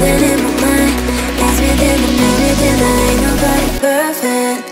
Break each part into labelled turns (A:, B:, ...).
A: living in my mind Last rhythm, my rhythm, my mind. nobody perfect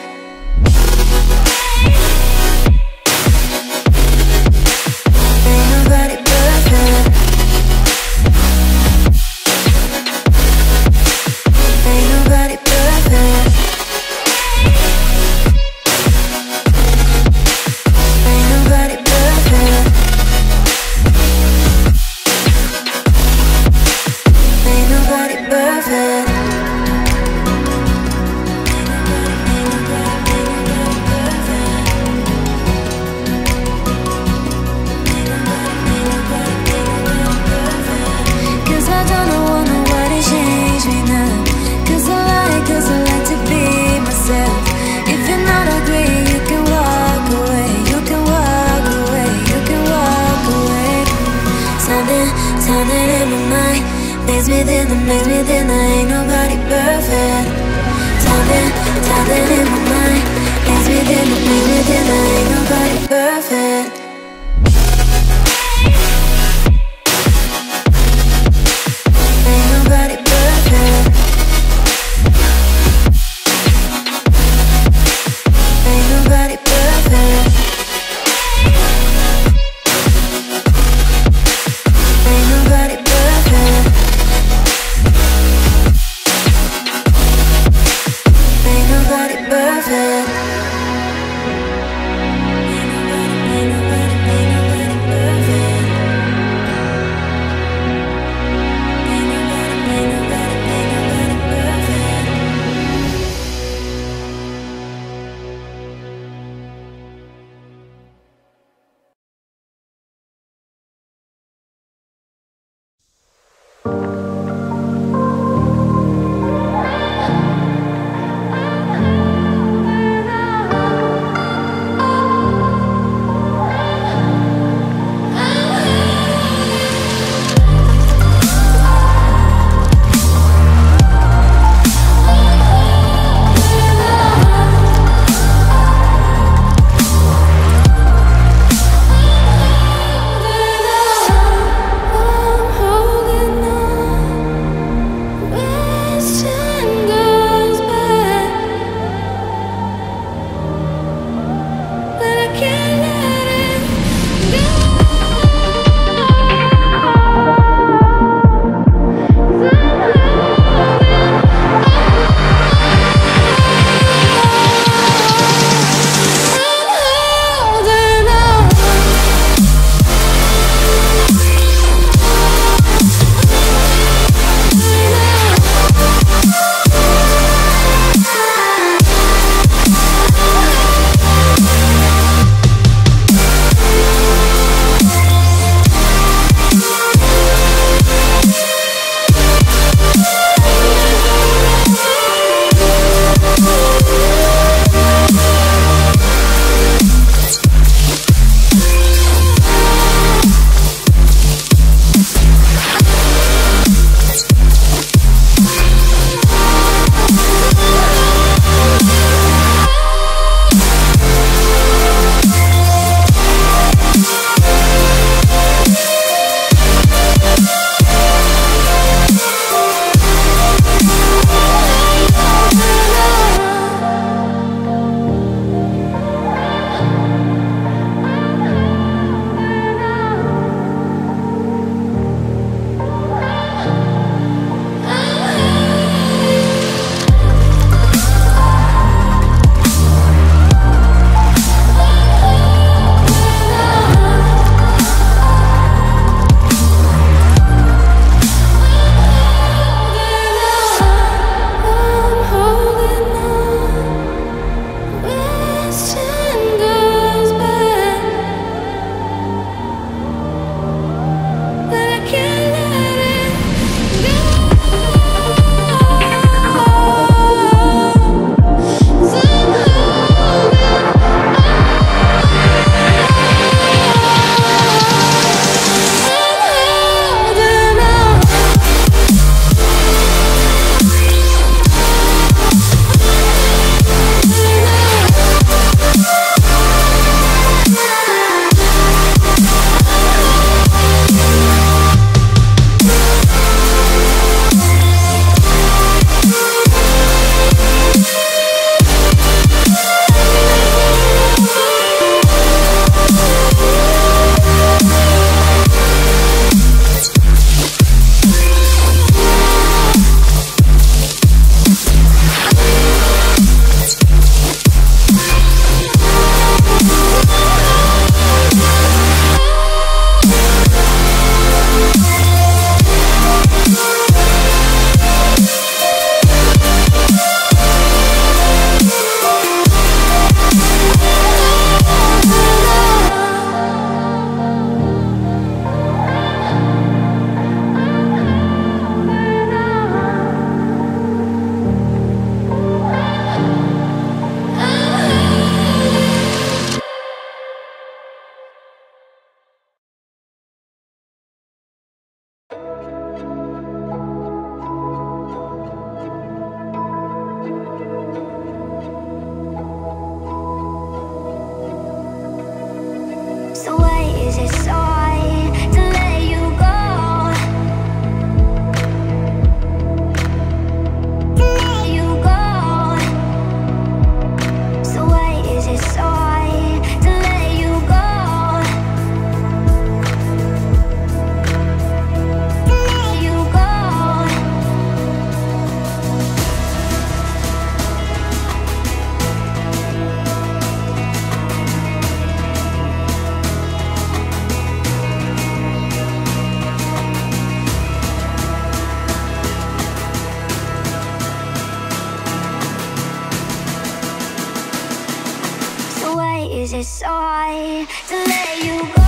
A: I to let you go.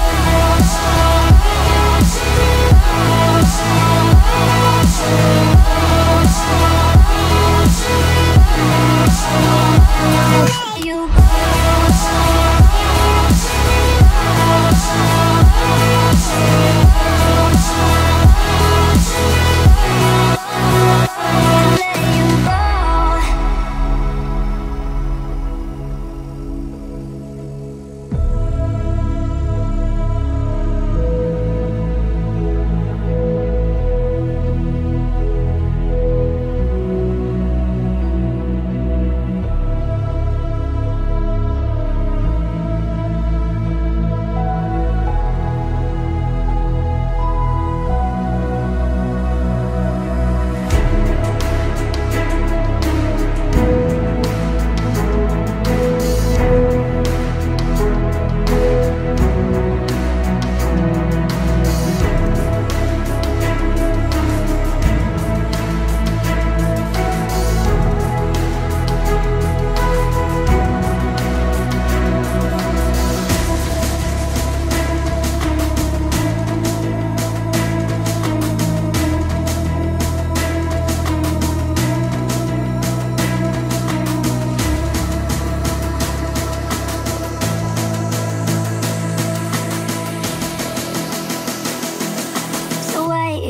A: You.